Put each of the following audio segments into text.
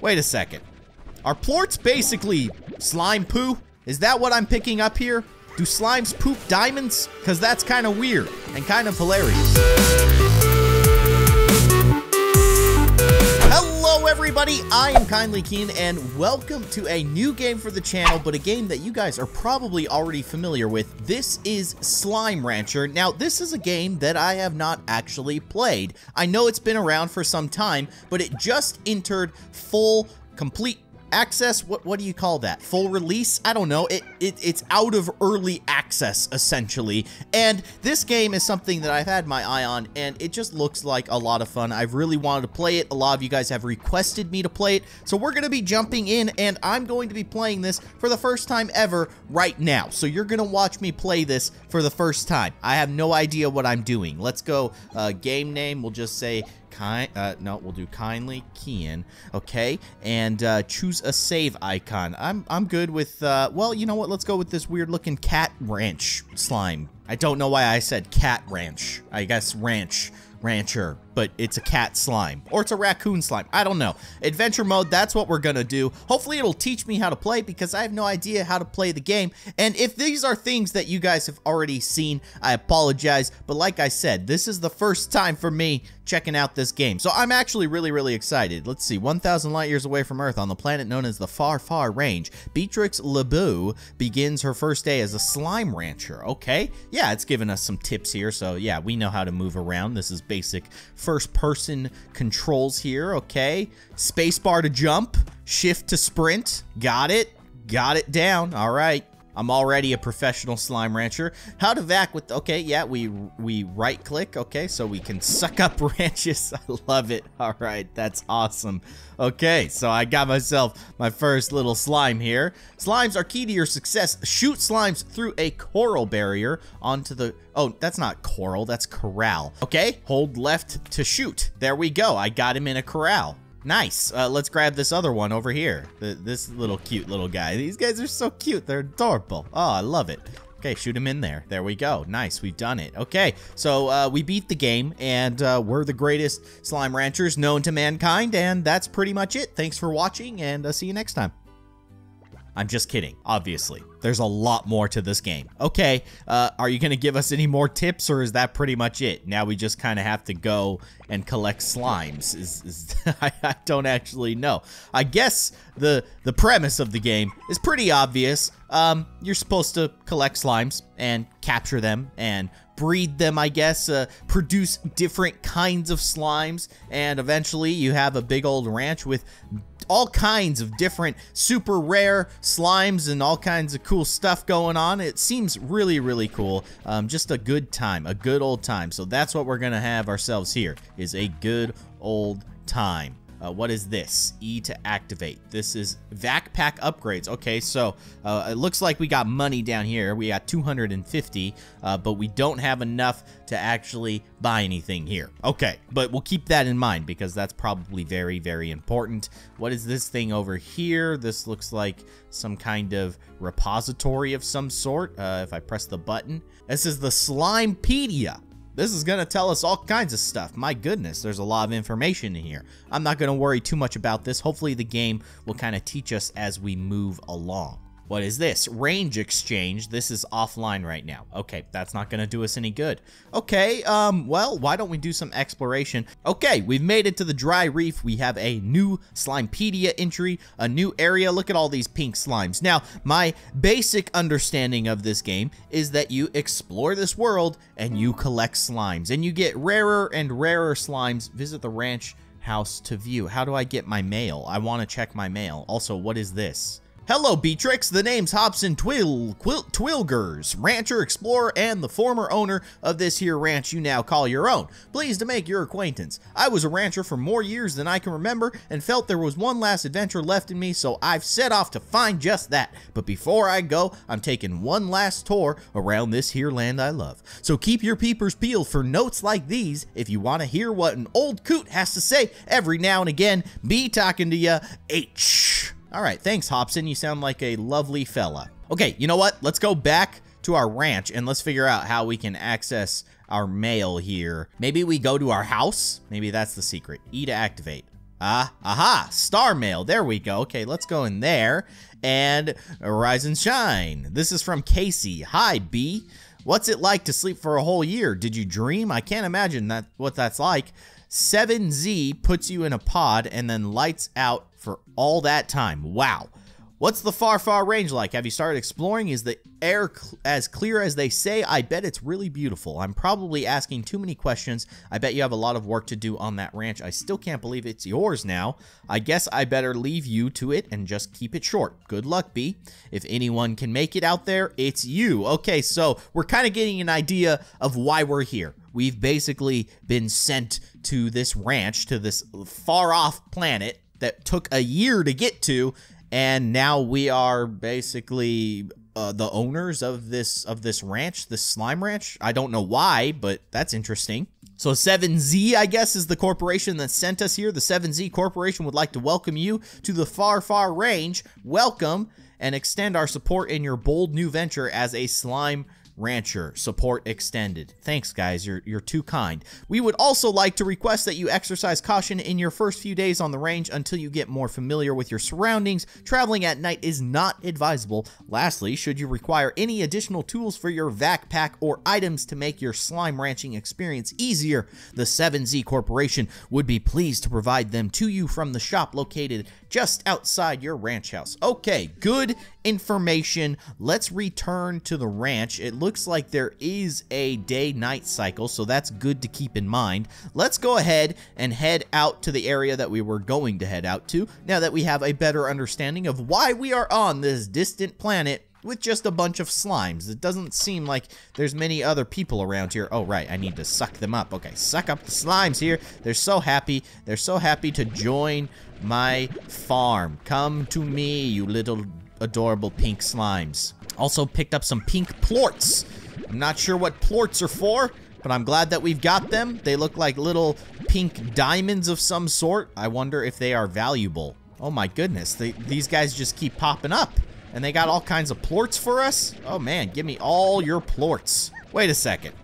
Wait a second. Are plorts basically slime poo? Is that what I'm picking up here? Do slimes poop diamonds? Because that's kind of weird and kind of hilarious. Everybody, I am Kindly Keyin and welcome to a new game for the channel, but a game that you guys are probably already familiar with. This is Slime Rancher. Now, this is a game that I have not actually played. I know it's been around for some time, but it just entered full, complete access? What what do you call that? Full release? I don't know. It, it it's out of early access essentially. And this game is something that i've had my eye on and it just looks like a lot of fun. I've really wanted to play it. A lot of you guys have requested me to play it. So we're going to be jumping in and i'm going to be playing this for the first time ever right now. So you're going to watch me play this for the first time. I have no idea what i'm doing. Let's go uh, game name. We'll just say kind uh no we'll do kindly keyin okay and uh choose a save icon i'm i'm good with uh well you know what let's go with this weird looking cat ranch slime i don't know why i said cat ranch i guess ranch rancher, but it's a cat slime. Or it's a raccoon slime. I don't know. Adventure mode, that's what we're gonna do. Hopefully it'll teach me how to play because I have no idea how to play the game. And if these are things that you guys have already seen, I apologize. But like I said, this is the first time for me checking out this game. So I'm actually really, really excited. Let's see, 1,000 light years away from Earth on the planet known as the Far, Far Range, Beatrix LeBeau begins her first day as a slime rancher. Okay, yeah, it's giving us some tips here. So yeah, we know how to move around. This is basic first person controls here. Okay, spacebar to jump, shift to sprint. Got it. Got it down. All right. I'm already a professional slime rancher. How to vac with, okay, yeah, we we right click, okay, so we can suck up ranches. I love it. All right, that's awesome. Okay, so I got myself my first little slime here. Slimes are key to your success. Shoot slimes through a coral barrier onto the, oh, that's not coral, that's corral. Okay, hold left to shoot. There we go. I got him in a corral. Nice. Uh, let's grab this other one over here. The, this little cute little guy. These guys are so cute. They're adorable. Oh, I love it. Okay, shoot him in there. There we go. Nice, we've done it. Okay, so uh, we beat the game, and uh, we're the greatest slime ranchers known to mankind, and that's pretty much it. Thanks for watching, and uh, see you next time. I'm just kidding, obviously. There's a lot more to this game. Okay, uh, are you going to give us any more tips, or is that pretty much it? Now we just kind of have to go and collect slimes. Is, is I, I, don't actually know. I guess the, the premise of the game is pretty obvious. Um, you're supposed to collect slimes and capture them and breed them, I guess, uh, produce different kinds of slimes, and eventually you have a big old ranch with all kinds of different super rare slimes and all kinds of cool stuff going on. It seems really, really cool. Um, just a good time, a good old time. So that's what we're going to have ourselves here, is a good old time. Uh, what is this? E to activate. This is vac pack upgrades. Okay, so uh, it looks like we got money down here. We got 250, uh, but we don't have enough to actually buy anything here. Okay, but we'll keep that in mind because that's probably very, very important. What is this thing over here? This looks like some kind of repository of some sort. Uh, if I press the button, this is the Slimepedia. This is going to tell us all kinds of stuff. My goodness, there's a lot of information in here. I'm not going to worry too much about this. Hopefully the game will kind of teach us as we move along. What is this? Range exchange. This is offline right now. Okay, that's not going to do us any good. Okay, um, well, why don't we do some exploration? Okay, we've made it to the dry reef. We have a new Slimepedia entry, a new area. Look at all these pink slimes. Now, my basic understanding of this game is that you explore this world and you collect slimes and you get rarer and rarer slimes. Visit the ranch house to view. How do I get my mail? I want to check my mail. Also, what is this? Hello, Beatrix. The name's Hobson Twil Quil Twilgers, rancher, explorer, and the former owner of this here ranch you now call your own. Pleased to make your acquaintance. I was a rancher for more years than I can remember and felt there was one last adventure left in me, so I've set off to find just that. But before I go, I'm taking one last tour around this here land I love. So keep your peepers peeled for notes like these if you want to hear what an old coot has to say every now and again. Be talking to ya, H. All right, thanks, Hobson. You sound like a lovely fella. Okay, you know what? Let's go back to our ranch and let's figure out how we can access our mail here. Maybe we go to our house? Maybe that's the secret. E to activate. Ah, aha, Star Mail. There we go. Okay, let's go in there. And Rise and Shine. This is from Casey. Hi, B. What's it like to sleep for a whole year? Did you dream? I can't imagine that what that's like. 7Z puts you in a pod and then lights out for all that time. Wow. What's the far, far range like? Have you started exploring? Is the air cl as clear as they say? I bet it's really beautiful. I'm probably asking too many questions. I bet you have a lot of work to do on that ranch. I still can't believe it's yours now. I guess I better leave you to it and just keep it short. Good luck, B. If anyone can make it out there, it's you. Okay, so we're kind of getting an idea of why we're here. We've basically been sent to this ranch, to this far off planet that took a year to get to and now we are basically uh, the owners of this of this ranch, this slime ranch. I don't know why, but that's interesting. So 7Z, I guess, is the corporation that sent us here. The 7Z Corporation would like to welcome you to the far, far range. Welcome and extend our support in your bold new venture as a slime Rancher, support extended. Thanks, guys. You're, you're too kind. We would also like to request that you exercise caution in your first few days on the range until you get more familiar with your surroundings. Traveling at night is not advisable. Lastly, should you require any additional tools for your vac pack or items to make your slime ranching experience easier, the 7Z Corporation would be pleased to provide them to you from the shop located just outside your ranch house. Okay, good information. Let's return to the ranch. It looks like there is a day-night cycle, so that's good to keep in mind. Let's go ahead and head out to the area that we were going to head out to, now that we have a better understanding of why we are on this distant planet with just a bunch of slimes. It doesn't seem like there's many other people around here. Oh, right, I need to suck them up. Okay, suck up the slimes here. They're so happy. They're so happy to join my farm. Come to me, you little adorable pink slimes. Also picked up some pink plorts. I'm not sure what plorts are for, but I'm glad that we've got them. They look like little pink diamonds of some sort. I wonder if they are valuable. Oh my goodness, they, these guys just keep popping up. And they got all kinds of plorts for us? Oh man, give me all your plorts. Wait a second.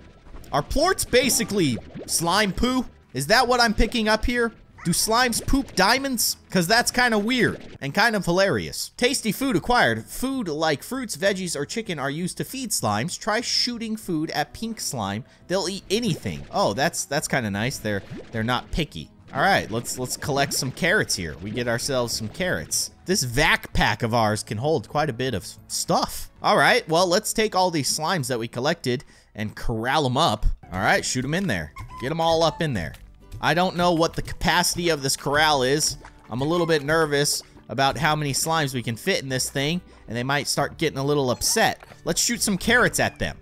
Are plorts basically slime poo? Is that what I'm picking up here? Do slimes poop diamonds? Because that's kind of weird and kind of hilarious. Tasty food acquired. Food like fruits, veggies, or chicken are used to feed slimes. Try shooting food at pink slime. They'll eat anything. Oh, that's that's kind of nice. They're they're not picky. All right, let's let's collect some carrots here. We get ourselves some carrots. This vac pack of ours can hold quite a bit of stuff. All right, well, let's take all these slimes that we collected and corral them up. All right, shoot them in there. Get them all up in there. I don't know what the capacity of this corral is. I'm a little bit nervous about how many slimes we can fit in this thing, and they might start getting a little upset. Let's shoot some carrots at them.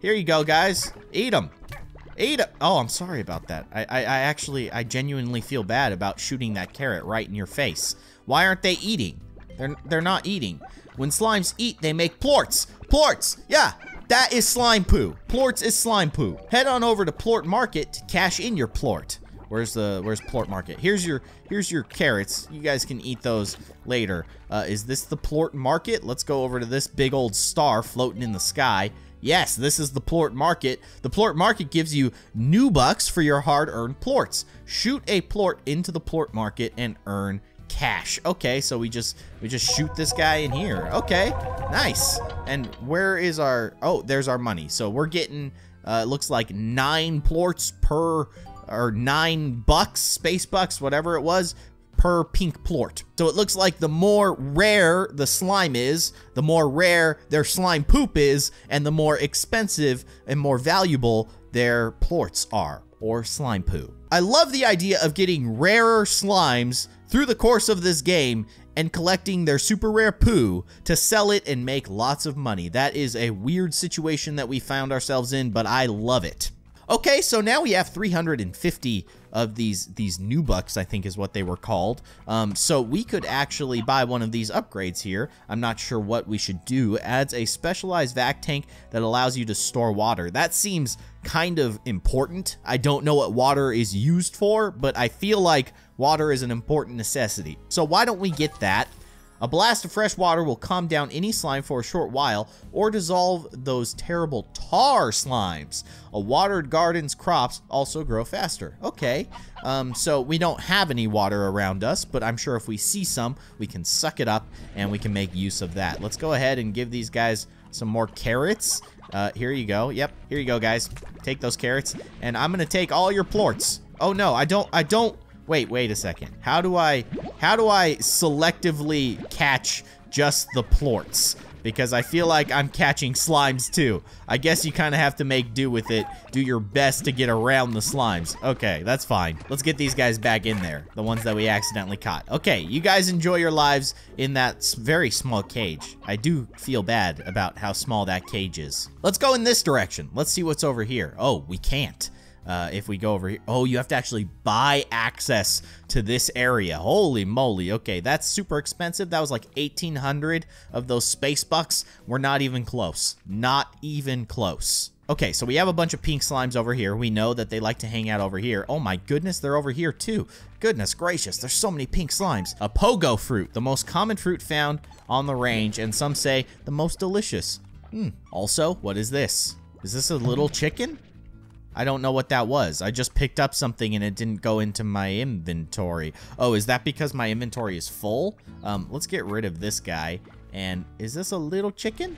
Here you go, guys. Eat them. Eat them. Oh, I'm sorry about that. I, I, I actually, I genuinely feel bad about shooting that carrot right in your face. Why aren't they eating? They're, they're not eating. When slimes eat, they make plorts. Plorts! Yeah, that is slime poo. Plorts is slime poo. Head on over to Plort Market to cash in your plort. Where's the where's Plort Market? Here's your here's your carrots. You guys can eat those later. Uh, is this the Plort Market? Let's go over to this big old star floating in the sky. Yes, this is the Plort Market. The Plort Market gives you new bucks for your hard-earned plorts. Shoot a plort into the Plort Market and earn cash. Okay, so we just we just shoot this guy in here. Okay, nice. And where is our? Oh, there's our money. So we're getting. Uh, it looks like nine plorts per or nine bucks, space bucks, whatever it was, per pink plort. So it looks like the more rare the slime is, the more rare their slime poop is, and the more expensive and more valuable their plorts are, or slime poo. I love the idea of getting rarer slimes through the course of this game and collecting their super rare poo to sell it and make lots of money. That is a weird situation that we found ourselves in, but I love it. Okay, so now we have 350 of these these new bucks, I think is what they were called. Um, so we could actually buy one of these upgrades here. I'm not sure what we should do. Adds a specialized vac tank that allows you to store water. That seems kind of important. I don't know what water is used for, but I feel like water is an important necessity. So why don't we get that? A blast of fresh water will calm down any slime for a short while or dissolve those terrible tar slimes. A watered garden's crops also grow faster. Okay, um, so we don't have any water around us, but I'm sure if we see some, we can suck it up and we can make use of that. Let's go ahead and give these guys some more carrots. Uh, here you go. Yep, here you go, guys. Take those carrots, and I'm gonna take all your plorts. Oh no, I don't, I don't, wait, wait a second. How do I, how do I selectively catch just the plorts? because I feel like I'm catching slimes too. I guess you kind of have to make do with it, do your best to get around the slimes. Okay, that's fine. Let's get these guys back in there, the ones that we accidentally caught. Okay, you guys enjoy your lives in that very small cage. I do feel bad about how small that cage is. Let's go in this direction. Let's see what's over here. Oh, we can't uh, if we go over here. Oh, you have to actually buy access to this area. Holy moly. Okay, that's super expensive. That was like 1,800 of those space bucks. We're not even close. Not even close. Okay, so we have a bunch of pink slimes over here. We know that they like to hang out over here. Oh my goodness, they're over here too. Goodness gracious, there's so many pink slimes. A pogo fruit, the most common fruit found on the range, and some say the most delicious. Hmm. Also, what is this? Is this a little chicken? I don't know what that was. I just picked up something and it didn't go into my inventory. Oh, is that because my inventory is full? Um, let's get rid of this guy. And is this a little chicken?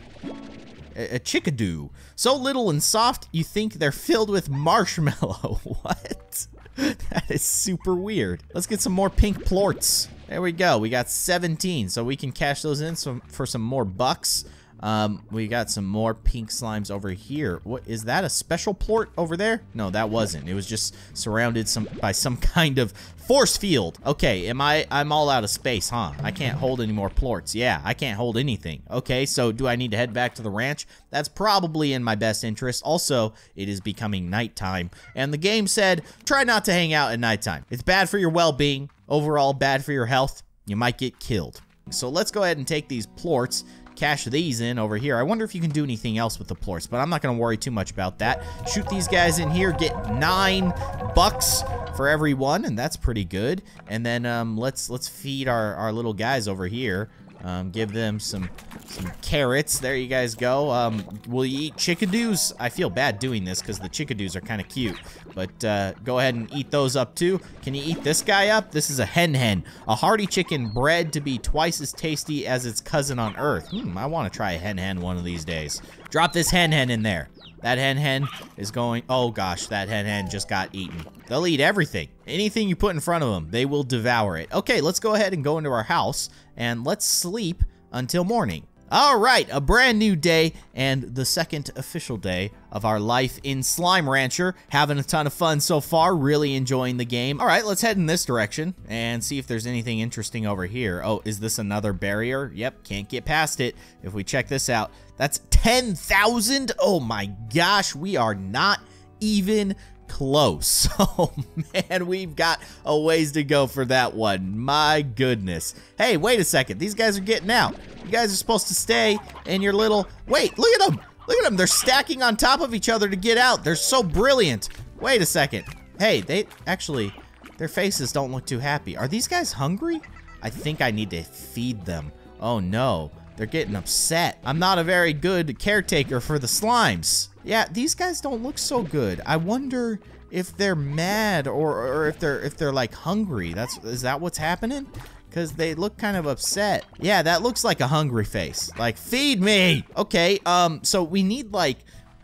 A, a chickadoo. So little and soft, you think they're filled with marshmallow. what? that is super weird. Let's get some more pink plorts. There we go. We got 17, so we can cash those in some, for some more bucks. Um, we got some more pink slimes over here. What is that? A special plort over there? No, that wasn't. It was just surrounded some by some kind of force field. Okay, am I? I'm all out of space, huh? I can't hold any more plorts. Yeah, I can't hold anything. Okay, so do I need to head back to the ranch? That's probably in my best interest. Also, it is becoming nighttime, and the game said try not to hang out at nighttime. It's bad for your well-being. Overall, bad for your health. You might get killed. So let's go ahead and take these plorts cash these in over here. I wonder if you can do anything else with the plorts, but I'm not going to worry too much about that. Shoot these guys in here, get nine bucks for every one, and that's pretty good. And then um, let's let's feed our, our little guys over here. Um, give them some some carrots. There you guys go. Um, will you eat chickadoos? I feel bad doing this because the chickadoos are kind of cute. But uh, go ahead and eat those up too. Can you eat this guy up? This is a hen hen. A hearty chicken bred to be twice as tasty as its cousin on Earth. Hmm, I want to try a hen hen one of these days. Drop this hen hen in there. That hen hen is going, oh gosh, that hen hen just got eaten. They'll eat everything. Anything you put in front of them, they will devour it. Okay, let's go ahead and go into our house and let's sleep until morning. All right, a brand new day and the second official day of our life in Slime Rancher. Having a ton of fun so far, really enjoying the game. All right, let's head in this direction and see if there's anything interesting over here. Oh, is this another barrier? Yep, can't get past it. If we check this out, that's 10,000. Oh my gosh, we are not even close. Oh man, we've got a ways to go for that one. My goodness. Hey, wait a second. These guys are getting out. You guys are supposed to stay in your little... Wait, look at them. Look at them. They're stacking on top of each other to get out. They're so brilliant. Wait a second. Hey, they actually... Their faces don't look too happy. Are these guys hungry? I think I need to feed them. Oh no. They're getting upset. I'm not a very good caretaker for the slimes. Yeah, these guys don't look so good. I wonder if they're mad or, or if they're if they're like hungry. That's is that what's happening? Because they look kind of upset. Yeah, that looks like a hungry face. Like, feed me! Okay, um, so we need like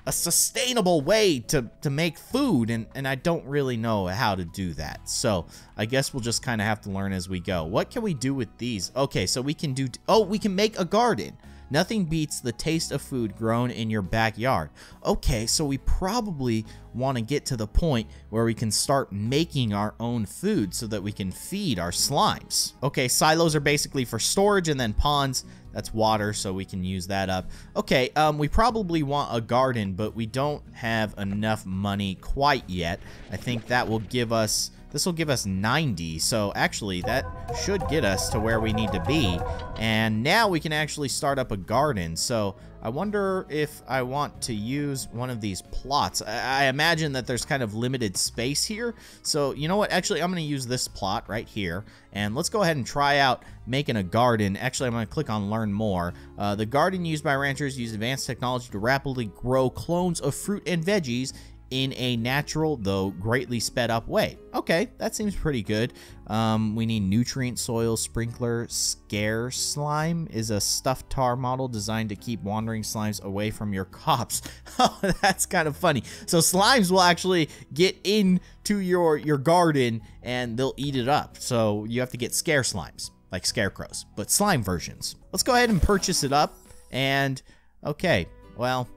a sustainable way to, to make food, and, and I don't really know how to do that. So I guess we'll just kind of have to learn as we go. What can we do with these? Okay, so we can do, oh, we can make a garden. Nothing beats the taste of food grown in your backyard. Okay, so we probably want to get to the point where we can start making our own food so that we can feed our slimes. Okay, silos are basically for storage and then ponds that's water, so we can use that up. Okay, um, we probably want a garden, but we don't have enough money quite yet. I think that will give us This will give us 90, so actually that should get us to where we need to be. And now we can actually start up a garden. So I wonder if I want to use one of these plots. I, I imagine that there's kind of limited space here. So you know what? Actually, I'm going to use this plot right here. And let's go ahead and try out making a garden. Actually, I'm going to click on learn more. Uh, the garden used by ranchers use advanced technology to rapidly grow clones of fruit and veggies in a natural, though greatly sped up way. Okay, that seems pretty good. Um, we need nutrient soil sprinkler. Scare slime is a stuffed tar model designed to keep wandering slimes away from your cops. oh, that's kind of funny. So slimes will actually get into your, your garden and they'll eat it up. So you have to get scare slimes, like scarecrows, but slime versions. Let's go ahead and purchase it up. And, okay, well,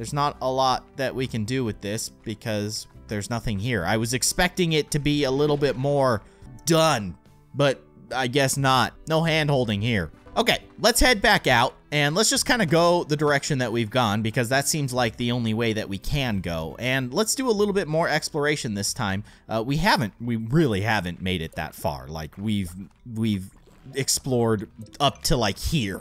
there's not a lot that we can do with this because there's nothing here. I was expecting it to be a little bit more done, but I guess not. No hand holding here. Okay, let's head back out and let's just kind of go the direction that we've gone because that seems like the only way that we can go. And let's do a little bit more exploration this time. Uh, we haven't, we really haven't made it that far. Like we've, we've explored up to like here,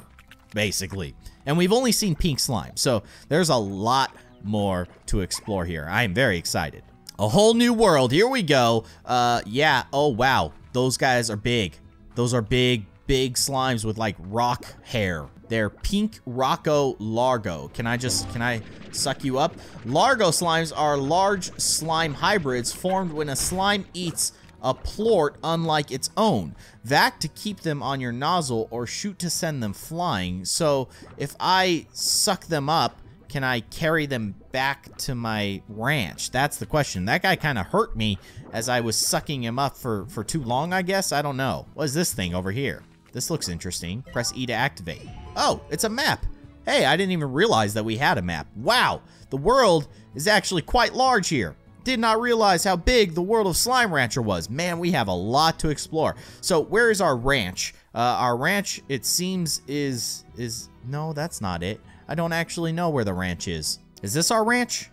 basically. And we've only seen pink slime, so there's a lot more to explore here. I am very excited. A whole new world. Here we go. Uh, yeah. Oh, wow. Those guys are big. Those are big, big slimes with like rock hair. They're pink Rocco Largo. Can I just, can I suck you up? Largo slimes are large slime hybrids formed when a slime eats a plort unlike its own. Vac to keep them on your nozzle or shoot to send them flying. So if I suck them up, can I carry them back to my ranch? That's the question. That guy kind of hurt me as I was sucking him up for, for too long, I guess? I don't know. What is this thing over here? This looks interesting. Press E to activate. Oh, it's a map. Hey, I didn't even realize that we had a map. Wow, the world is actually quite large here. Did not realize how big the world of Slime Rancher was. Man, we have a lot to explore. So where is our ranch? Uh, our ranch, it seems, is... is No, that's not it. I don't actually know where the ranch is. Is this our ranch?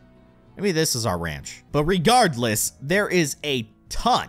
Maybe this is our ranch. But regardless, there is a ton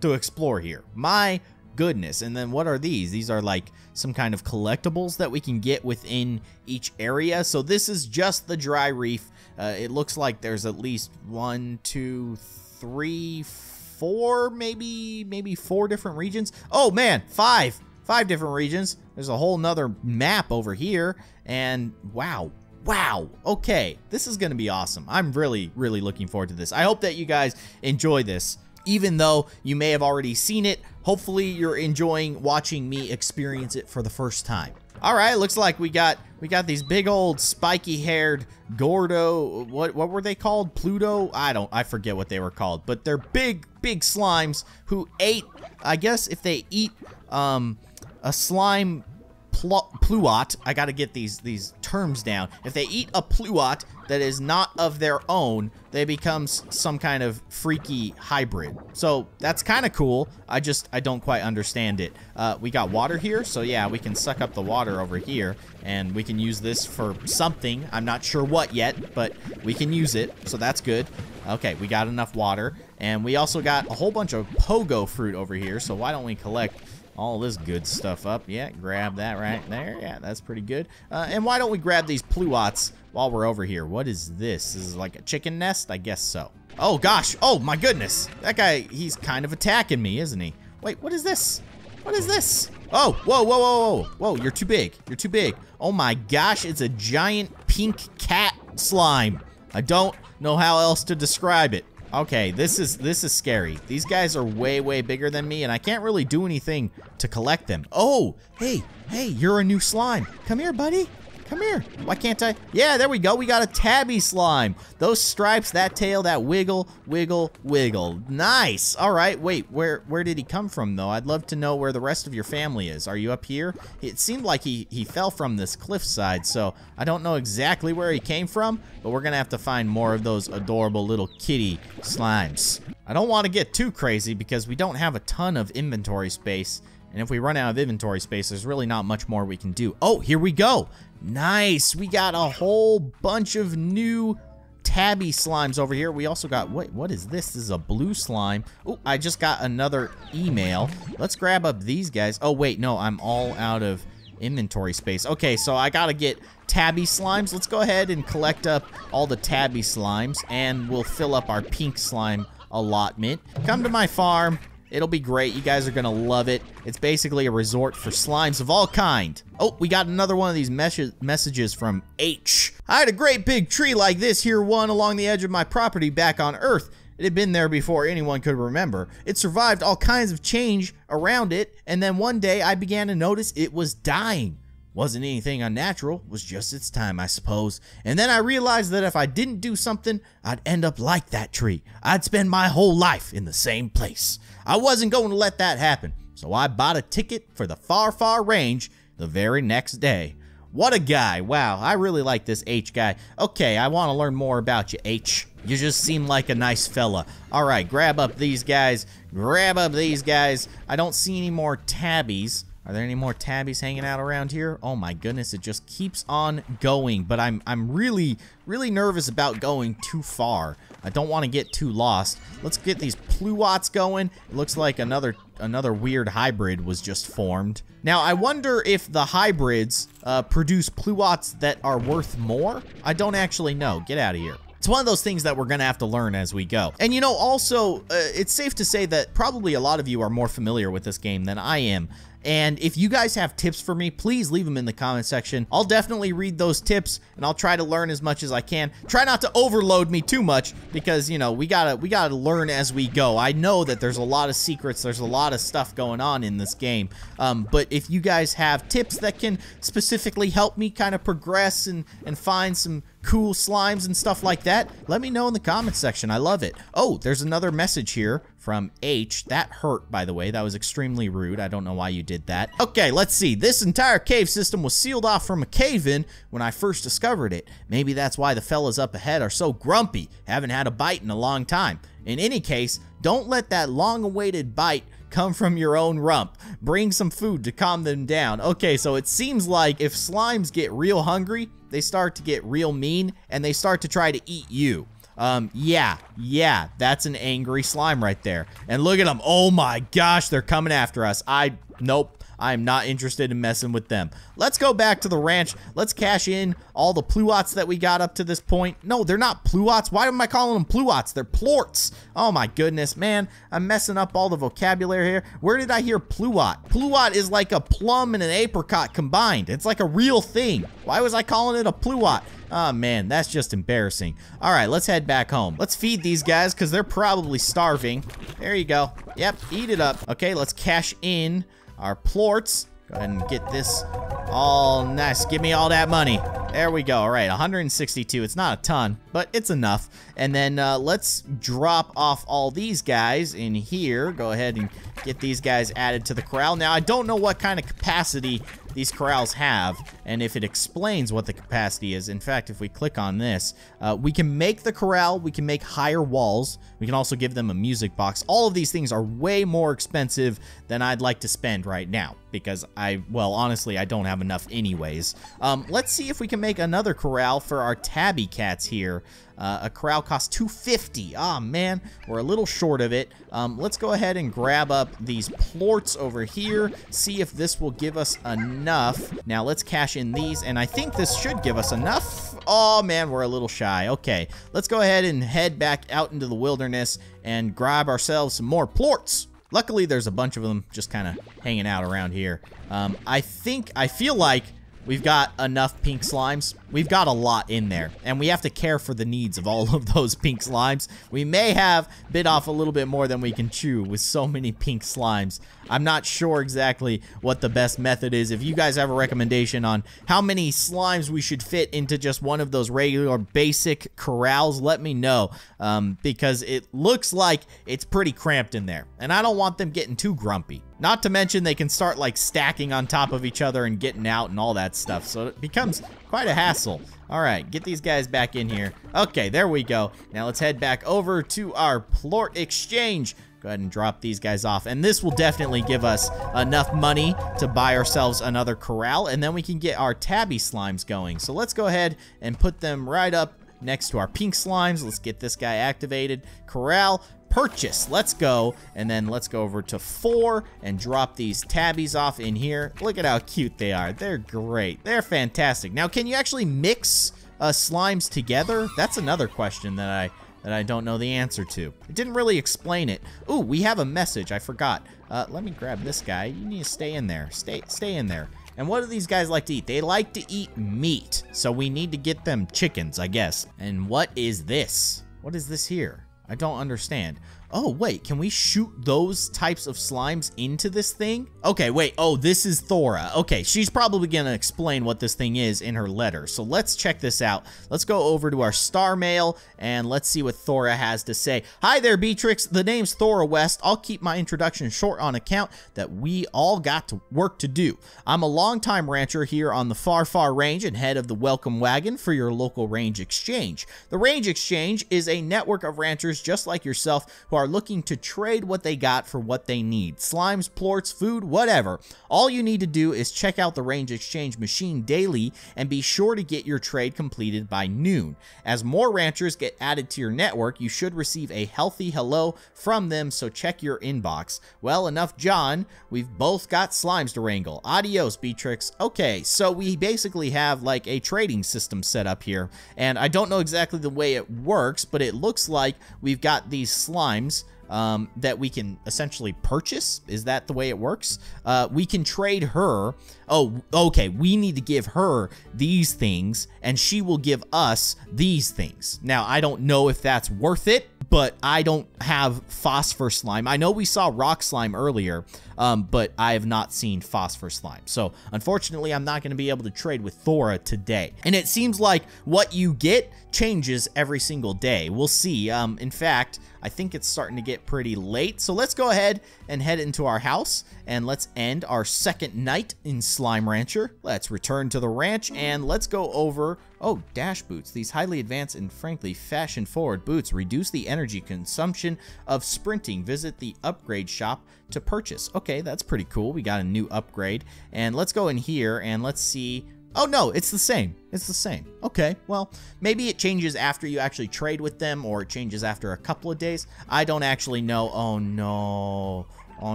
to explore here. My goodness. And then what are these? These are like some kind of collectibles that we can get within each area. So this is just the dry reef. Uh, it looks like there's at least one, two, three, four, maybe, maybe four different regions. Oh man, five, five different regions. There's a whole nother map over here. And wow, wow okay this is gonna be awesome i'm really really looking forward to this i hope that you guys enjoy this even though you may have already seen it hopefully you're enjoying watching me experience it for the first time all right looks like we got we got these big old spiky haired gordo what what were they called? Pluto? I don't i forget what they were called but they're big big slimes who ate i guess if they eat um a slime pluot. I got to get these these terms down. If they eat a pluot that is not of their own, they become some kind of freaky hybrid. So that's kind of cool. I just I don't quite understand it. Uh, we got water here, so yeah, we can suck up the water over here, and we can use this for something. I'm not sure what yet, but we can use it, so that's good. Okay, we got enough water, and we also got a whole bunch of pogo fruit over here. So why don't we collect all this good stuff up. Yeah, grab that right there. Yeah, that's pretty good. Uh, and why don't we grab these pluots while we're over here? What is this? This is like a chicken nest? I guess so. Oh, gosh. Oh, my goodness. That guy, he's kind of attacking me, isn't he? Wait, what is this? What is this? Oh, whoa, whoa, whoa, whoa. Whoa, you're too big. You're too big. Oh, my gosh. It's a giant pink cat slime. I don't know how else to describe it. Okay, this is this is scary. These guys are way, way bigger than me, and I can't really do anything to collect them. Oh, hey, hey, you're a new slime. Come here, buddy. Come here. Why can't I? Yeah, there we go. We got a tabby slime. Those stripes, that tail, that wiggle, wiggle, wiggle. Nice. All right. Wait, where where did he come from, though? I'd love to know where the rest of your family is. Are you up here? It seemed like he, he fell from this cliffside, so I don't know exactly where he came from, but we're going to have to find more of those adorable little kitty slimes. I don't want to get too crazy because we don't have a ton of inventory space, and if we run out of inventory space, there's really not much more we can do. Oh, here we go. Nice. We got a whole bunch of new tabby slimes over here. We also got, wait, what is this? This is a blue slime. Oh, I just got another email. Let's grab up these guys. Oh, wait, no, I'm all out of inventory space. Okay, so I gotta get tabby slimes. Let's go ahead and collect up all the tabby slimes, and we'll fill up our pink slime allotment. Come to my farm. It'll be great. You guys are going to love it. It's basically a resort for slimes of all kind. Oh, we got another one of these mes messages from H. I had a great big tree like this here one along the edge of my property back on Earth. It had been there before anyone could remember. It survived all kinds of change around it, and then one day I began to notice it was dying. Wasn't anything unnatural, was just its time, I suppose. And then I realized that if I didn't do something, I'd end up like that tree. I'd spend my whole life in the same place. I wasn't going to let that happen, so I bought a ticket for the far, far range the very next day. What a guy. Wow, I really like this H guy. Okay, I want to learn more about you, H. You just seem like a nice fella. All right, grab up these guys. Grab up these guys. I don't see any more tabbies. Are there any more tabbies hanging out around here? Oh my goodness, it just keeps on going, but I'm I'm really really nervous about going too far. I don't want to get too lost. Let's get these pluots going. It looks like another another weird hybrid was just formed. Now, I wonder if the hybrids uh, produce pluots that are worth more? I don't actually know. Get out of here. It's one of those things that we're going to have to learn as we go. And you know, also, uh, it's safe to say that probably a lot of you are more familiar with this game than I am. And if you guys have tips for me, please leave them in the comment section. I'll definitely read those tips and I'll try to learn as much as I can. Try not to overload me too much because, you know, we gotta we gotta learn as we go. I know that there's a lot of secrets, there's a lot of stuff going on in this game. Um, but if you guys have tips that can specifically help me kind of progress and, and find some cool slimes and stuff like that, let me know in the comments section. I love it. Oh, there's another message here from H. That hurt, by the way. That was extremely rude. I don't know why you did that. Okay, let's see. This entire cave system was sealed off from a cave-in when I first discovered it. Maybe that's why the fellas up ahead are so grumpy, haven't had a bite in a long time. In any case, don't let that long-awaited bite come from your own rump. Bring some food to calm them down. Okay, so it seems like if slimes get real hungry, they start to get real mean, and they start to try to eat you. Um, yeah, yeah, that's an angry slime right there. And look at them. Oh my gosh, they're coming after us. I, nope. I am not interested in messing with them. Let's go back to the ranch. Let's cash in all the pluots that we got up to this point. No, they're not pluots. Why am I calling them pluots? They're plorts. Oh my goodness, man. I'm messing up all the vocabulary here. Where did I hear pluot? Pluot is like a plum and an apricot combined. It's like a real thing. Why was I calling it a pluot? Oh man, that's just embarrassing. All right, let's head back home. Let's feed these guys because they're probably starving. There you go. Yep, eat it up. Okay, let's cash in our plorts. Go ahead and get this all nice. Give me all that money. There we go. All right, 162. It's not a ton, but it's enough. And then uh, let's drop off all these guys in here. Go ahead and get these guys added to the corral. Now, I don't know what kind of capacity these corrals have and if it explains what the capacity is. In fact, if we click on this, uh, we can make the corral, we can make higher walls, we can also give them a music box. All of these things are way more expensive than I'd like to spend right now because I, well, honestly, I don't have enough anyways. Um, let's see if we can make another corral for our tabby cats here. Uh, a corral costs 250. Ah, oh, man, we're a little short of it. Um, let's go ahead and grab up these plorts over here, see if this will give us enough. Now, let's cash in these, and I think this should give us enough. Oh, man, we're a little shy. Okay, let's go ahead and head back out into the wilderness and grab ourselves some more plorts. Luckily, there's a bunch of them just kind of hanging out around here. Um, I think, I feel like We've got enough pink slimes. We've got a lot in there, and we have to care for the needs of all of those pink slimes. We may have bit off a little bit more than we can chew with so many pink slimes. I'm not sure exactly what the best method is. If you guys have a recommendation on how many slimes we should fit into just one of those regular basic corrals, let me know, um, because it looks like it's pretty cramped in there, and I don't want them getting too grumpy. Not to mention they can start like stacking on top of each other and getting out and all that stuff. So it becomes quite a hassle. All right, get these guys back in here. Okay, there we go. Now let's head back over to our plort exchange. Go ahead and drop these guys off. And this will definitely give us enough money to buy ourselves another corral. And then we can get our tabby slimes going. So let's go ahead and put them right up next to our pink slimes. Let's get this guy activated. Corral, purchase. Let's go. And then let's go over to four and drop these tabbies off in here. Look at how cute they are. They're great. They're fantastic. Now, can you actually mix uh, slimes together? That's another question that I that I don't know the answer to. It didn't really explain it. Ooh, we have a message. I forgot. Uh, let me grab this guy. You need to stay in there. Stay, stay in there. And what do these guys like to eat? They like to eat meat. So we need to get them chickens, I guess. And what is this? What is this here? I don't understand. Oh, wait, can we shoot those types of slimes into this thing? Okay, wait, oh, this is Thora. Okay, she's probably gonna explain what this thing is in her letter. So let's check this out. Let's go over to our star mail and let's see what Thora has to say. Hi there, Beatrix. The name's Thora West. I'll keep my introduction short on account that we all got to work to do. I'm a longtime rancher here on the Far Far Range and head of the welcome wagon for your local range exchange. The Range Exchange is a network of ranchers just like yourself who are looking to trade what they got for what they need. Slimes, plorts, food, whatever. All you need to do is check out the Range Exchange machine daily and be sure to get your trade completed by noon. As more ranchers get added to your network, you should receive a healthy hello from them, so check your inbox. Well, enough John. We've both got slimes to wrangle. Adios, Beatrix. Okay, so we basically have like a trading system set up here, and I don't know exactly the way it works, but it looks like we've got these slimes um, that we can essentially purchase. Is that the way it works? Uh, we can trade her. Oh, okay. We need to give her these things, and she will give us these things. Now, I don't know if that's worth it, but I don't have phosphor slime. I know we saw rock slime earlier, um, but I have not seen phosphor slime. So unfortunately, I'm not going to be able to trade with Thora today. And it seems like what you get changes every single day. We'll see. Um, in fact, I think it's starting to get pretty late. So let's go ahead and head into our house and let's end our second night in Slime Rancher. Let's return to the ranch and let's go over, oh, dash boots. These highly advanced and frankly fashion forward boots reduce the energy consumption of sprinting. Visit the upgrade shop to purchase. Okay, that's pretty cool. We got a new upgrade and let's go in here and let's see Oh, no, it's the same. It's the same. Okay, well, maybe it changes after you actually trade with them or it changes after a couple of days. I don't actually know. Oh, no. Oh,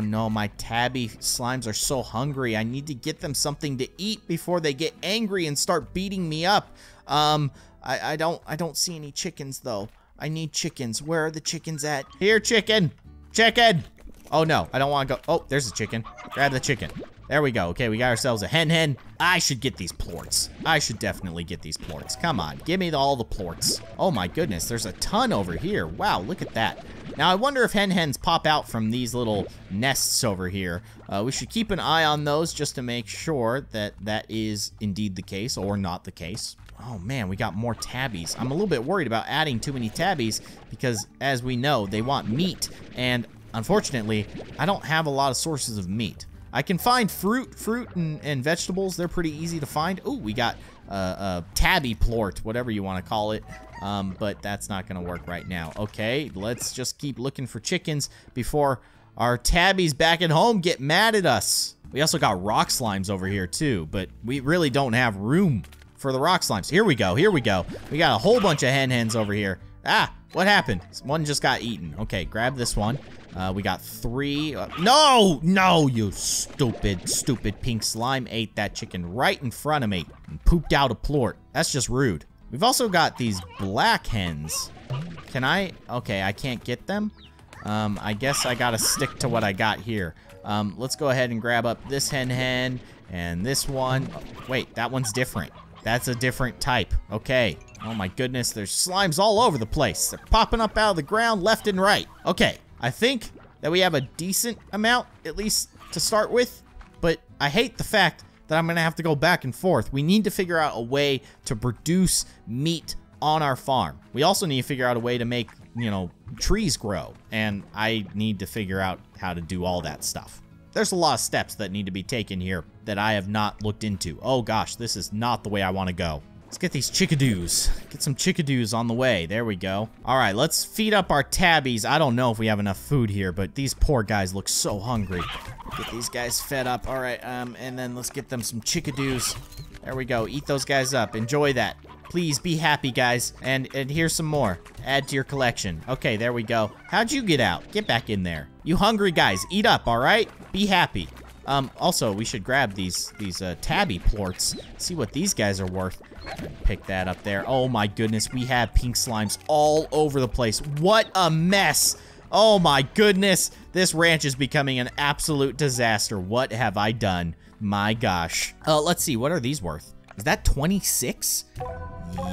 no, my tabby slimes are so hungry. I need to get them something to eat before they get angry and start beating me up. Um, I, I don't, I don't see any chickens, though. I need chickens. Where are the chickens at? Here, chicken. Chicken. Oh, no, I don't want to go. Oh, there's a chicken. Grab the chicken. There we go. Okay, we got ourselves a hen hen. I should get these plorts. I should definitely get these plorts. Come on, give me all the plorts. Oh my goodness, there's a ton over here. Wow, look at that. Now, I wonder if hen hens pop out from these little nests over here. Uh, we should keep an eye on those just to make sure that that is indeed the case or not the case. Oh man, we got more tabbies. I'm a little bit worried about adding too many tabbies because, as we know, they want meat. And unfortunately, I don't have a lot of sources of meat. I can find fruit, fruit and, and vegetables. They're pretty easy to find. Oh, we got uh, a tabby plort, whatever you want to call it. Um, but that's not going to work right now. Okay, let's just keep looking for chickens before our tabbies back at home get mad at us. We also got rock slimes over here too, but we really don't have room for the rock slimes. Here we go, here we go. We got a whole bunch of hen hens over here. Ah, what happened? One just got eaten. Okay, grab this one. Uh, we got three. Uh, no, no, you stupid, stupid pink slime ate that chicken right in front of me and pooped out a plort. That's just rude. We've also got these black hens. Can I? Okay, I can't get them. Um, I guess I gotta stick to what I got here. Um, let's go ahead and grab up this hen hen and this one. Oh, wait, that one's different. That's a different type. Okay. Oh my goodness, there's slimes all over the place. They're popping up out of the ground left and right. Okay, I think that we have a decent amount, at least to start with, but I hate the fact that I'm going to have to go back and forth. We need to figure out a way to produce meat on our farm. We also need to figure out a way to make, you know, trees grow, and I need to figure out how to do all that stuff. There's a lot of steps that need to be taken here that I have not looked into. Oh gosh, this is not the way I want to go. Let's get these chickadoos. Get some chickadoos on the way. There we go. All right, let's feed up our tabbies. I don't know if we have enough food here, but these poor guys look so hungry. Get these guys fed up. All right, um, and then let's get them some chickadoos. There we go. Eat those guys up. Enjoy that. Please be happy, guys. And, and here's some more. Add to your collection. Okay, there we go. How'd you get out? Get back in there. You hungry guys, eat up, all right? Be happy. Um, also, we should grab these these uh, tabby plorts. See what these guys are worth. Pick that up there. Oh my goodness, we have pink slimes all over the place. What a mess. Oh my goodness. This ranch is becoming an absolute disaster. What have I done? My gosh. Uh, let's see, what are these worth? Is that 26?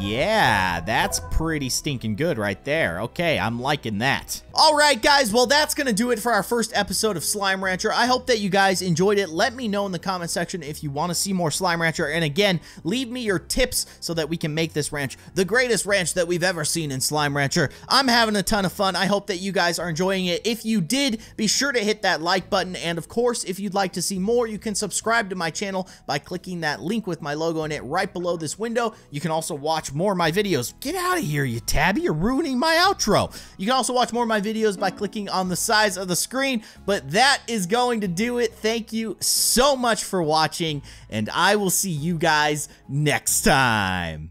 Yeah, that's pretty stinking good right there. Okay, I'm liking that. All right, guys, well, that's going to do it for our first episode of Slime Rancher. I hope that you guys enjoyed it. Let me know in the comment section if you want to see more Slime Rancher. And again, leave me your tips so that we can make this ranch the greatest ranch that we've ever seen in Slime Rancher. I'm having a ton of fun. I hope that you guys are enjoying it. If you did, be sure to hit that like button. And of course, if you'd like to see more, you can subscribe to my channel by clicking that link with my logo in it right below this window. You can also watch more of my videos. Get out of here, you tabby. You're ruining my outro. You can also watch more of my videos by clicking on the sides of the screen. But that is going to do it. Thank you so much for watching, and I will see you guys next time.